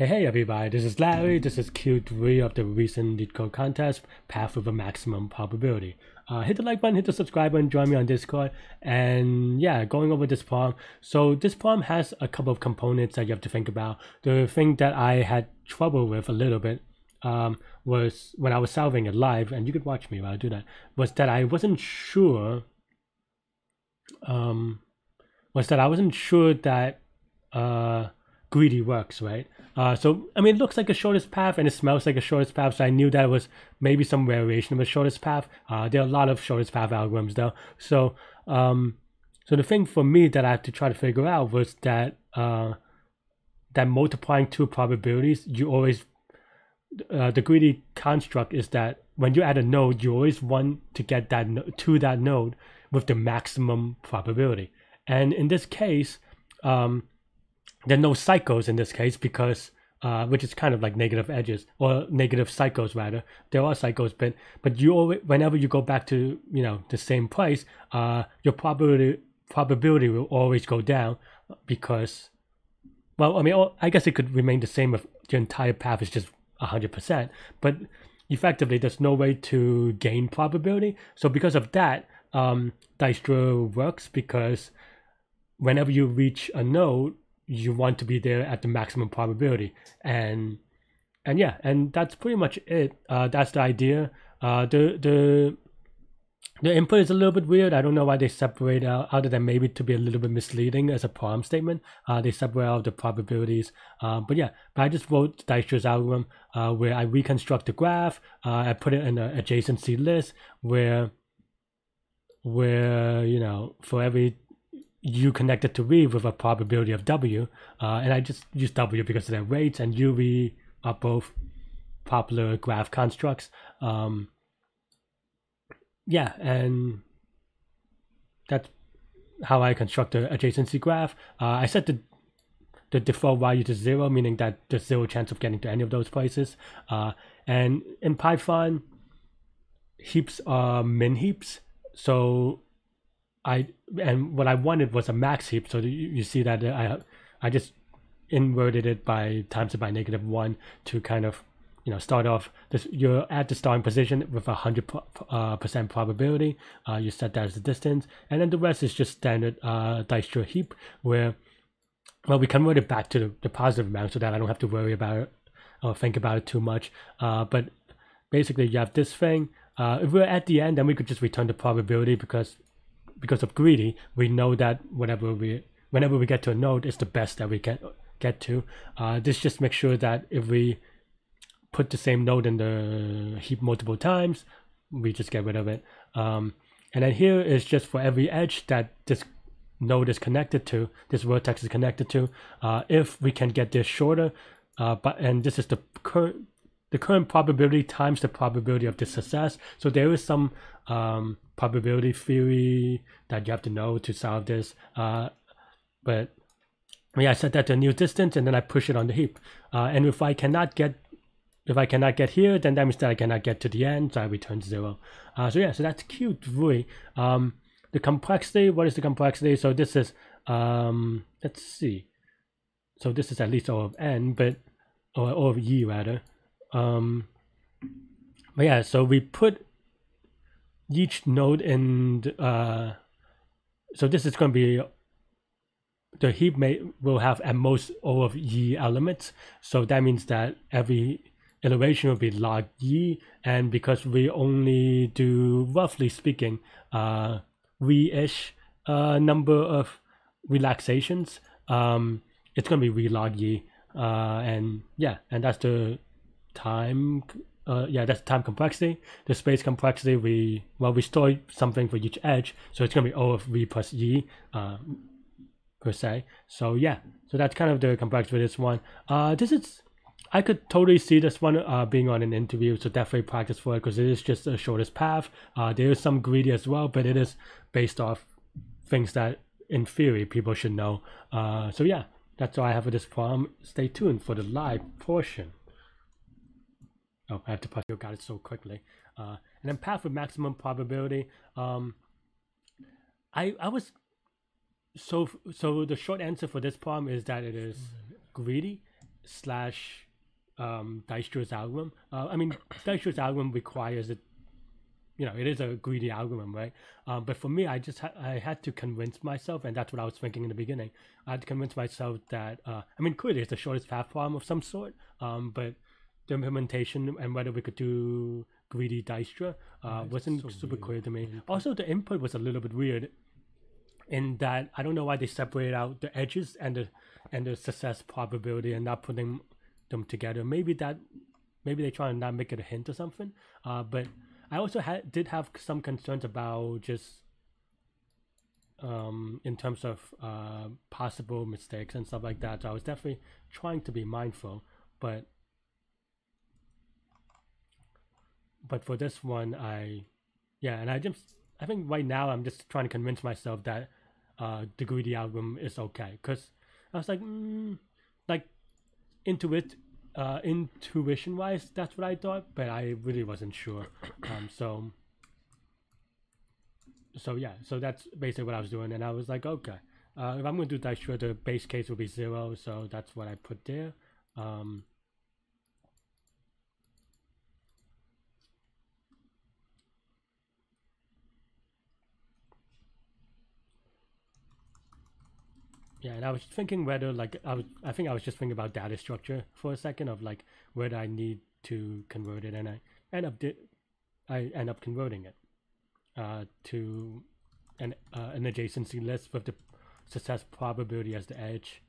Hey, hey everybody, this is Larry. This is Q3 of the recent LeetCode contest, Path with a Maximum Probability. Uh, hit the like button, hit the subscribe button, join me on Discord, and yeah, going over this problem. So this problem has a couple of components that you have to think about. The thing that I had trouble with a little bit um, was when I was solving it live, and you could watch me while I do that, was that I wasn't sure, um, was that I wasn't sure that uh, greedy works, right? Uh, so, I mean, it looks like a shortest path and it smells like a shortest path. So I knew that was maybe some variation of a shortest path. Uh, there are a lot of shortest path algorithms though. So, um, so the thing for me that I had to try to figure out was that, uh, that multiplying two probabilities, you always, uh, the greedy construct is that when you add a node, you always want to get that no to that node with the maximum probability. And in this case, um, there are no cycles in this case because uh, which is kind of like negative edges or negative cycles rather. There are cycles, but but you always whenever you go back to you know the same place, uh, your probability probability will always go down because, well, I mean, I guess it could remain the same if your entire path is just hundred percent, but effectively there's no way to gain probability. So because of that, um, Dijkstra works because whenever you reach a node, you want to be there at the maximum probability and and yeah and that's pretty much it uh, that's the idea uh, the the the input is a little bit weird. I don't know why they separate out, other than maybe to be a little bit misleading as a problem statement. Uh, they separate out the probabilities. Uh, but yeah, but I just wrote Dijkstra's algorithm uh, where I reconstruct the graph. Uh, I put it in an adjacency list where, where you know, for every u connected to v with a probability of w, uh, and I just use w because of their weights, and uv are both popular graph constructs. Um, yeah, and that's how I construct the adjacency graph. Uh, I set the the default value to zero, meaning that there's zero chance of getting to any of those places. Uh, and in Python, heaps are min heaps. So I and what I wanted was a max heap. So you, you see that I I just inverted it by times it by negative one to kind of you know start off this you're at the starting position with a hundred uh, percent probability uh, you set that as the distance and then the rest is just standard uh, heap where well we convert it back to the, the positive amount so that I don't have to worry about it or think about it too much uh, but basically you have this thing uh, if we're at the end then we could just return the probability because because of greedy, we know that whenever we whenever we get to a node, it's the best that we can get to. Uh, this just makes sure that if we put the same node in the heap multiple times, we just get rid of it. Um, and then here is just for every edge that this node is connected to, this vertex is connected to. Uh, if we can get this shorter, uh, but and this is the current the current probability times the probability of the success. So there is some um, probability theory that you have to know to solve this. Uh, but yeah, I set that to a new distance and then I push it on the heap. Uh, and if I cannot get if I cannot get here, then that means that I cannot get to the end, so I return zero. Uh, so yeah, so that's Q3. Um, the complexity, what is the complexity? So this is, um, let's see. So this is at least O of n, but, or O of e rather. Um, but yeah, so we put each node in, uh, so this is going to be, the heap may will have at most O of E elements. So that means that every iteration will be log E. And because we only do, roughly speaking, uh, V-ish uh, number of relaxations, um, it's going to be log E. Uh, and yeah, and that's the time uh, yeah, that's time complexity. The space complexity, we well we store something for each edge, so it's gonna be O of v plus e uh, per se. So yeah, so that's kind of the complexity for this one. Uh, this is I could totally see this one uh, being on an interview, so definitely practice for it because it is just the shortest path. Uh, there is some greedy as well, but it is based off things that in theory people should know. Uh, so yeah, that's all I have for this problem. Stay tuned for the live portion. Oh, I have to press. You got it so quickly. Uh, and then path with maximum probability. Um, I I was so so the short answer for this problem is that it is greedy, slash um, Dijkstra's algorithm. Uh, I mean, Dijkstra's algorithm requires it. You know, it is a greedy algorithm, right? Um, but for me, I just ha- I had to convince myself, and that's what I was thinking in the beginning. I had to convince myself that uh, I mean, clearly it's the shortest path problem of some sort. Um, but the implementation and whether we could do greedy Dijkstra uh, wasn't so super weird. clear to me. Also, the input was a little bit weird in that I don't know why they separated out the edges and the and the success probability and not putting them together. Maybe that maybe they try and not make it a hint or something. Uh, but I also had did have some concerns about just um, in terms of uh, possible mistakes and stuff like that. So I was definitely trying to be mindful, but but for this one, I yeah, and I just I think right now I'm just trying to convince myself that uh, the greedy album is okay because I was like mm, like intuit uh, intuition wise that's what I thought, but I really wasn't sure. Um, so so yeah, so that's basically what I was doing, and I was like, okay, uh, if I'm going to do that, sure, the base case will be zero, so that's what I put there. Um, yeah, and I was thinking whether like I was, I think I was just thinking about data structure for a second of like whether I need to convert it, and I end up I end up converting it uh, to an uh, an adjacency list with the success probability as the edge.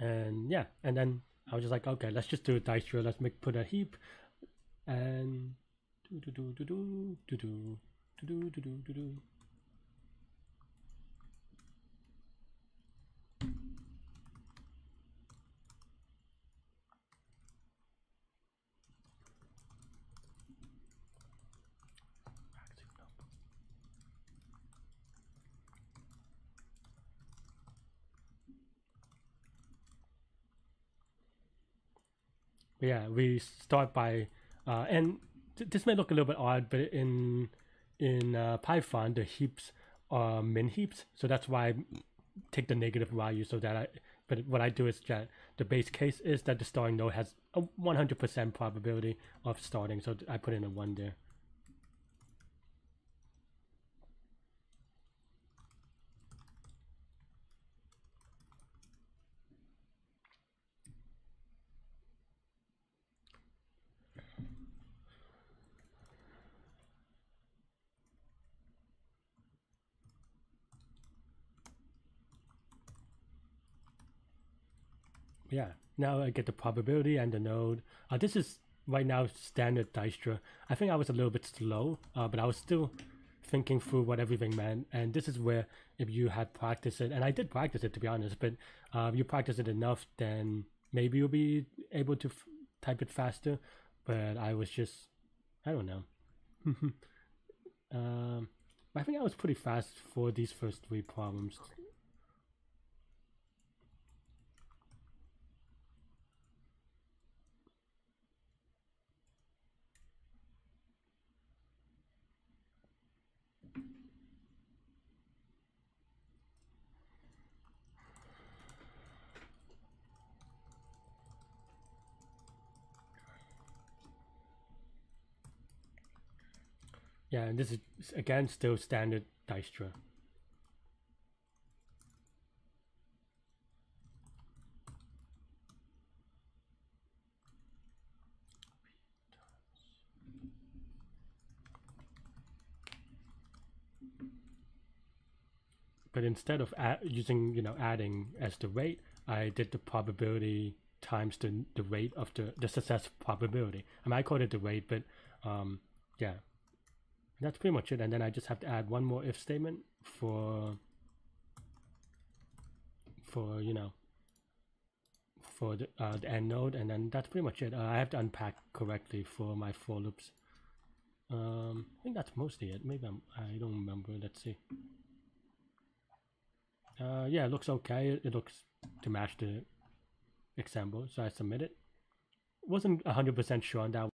And yeah, and then I was just like, okay, let's just do a Dijkstra. Let's make put a heap, and do do do do do do do do do do do do. Yeah we start by uh, and th- this may look a little bit odd but in in uh, python the heaps are min heaps. So that's why i take the negative value so that i but what i do is that the base case is that the starting node has a 100% probability of starting. So i put in a 1 there yeah now i get the probability and the node. Uh, this is right now standard Dijkstra. i think i was a little bit slow uh, but i was still thinking through what everything meant. And this is where if you had practiced it and i did practice it to be honest but uh, you practice it enough then maybe you'll be able to type it faster. But i was just i don't know. Um, i think i was pretty fast for these first three problems Yeah, and this is again still standard Dijkstra. But instead of add, using, you know, adding as the rate, I did the probability times the the rate of the the success probability. I mean, I called it the rate, but um, yeah, that's pretty much it and then I just have to add one more if statement for for you know for the, uh, the end node and then that's pretty much it. Uh, I have to unpack correctly for my for loops. Um, I think that's mostly it. Maybe I'm, I don't remember. Let's see. Uh, yeah, it looks okay. It, it looks to match the example, so I submit it. Wasn't 100% sure on that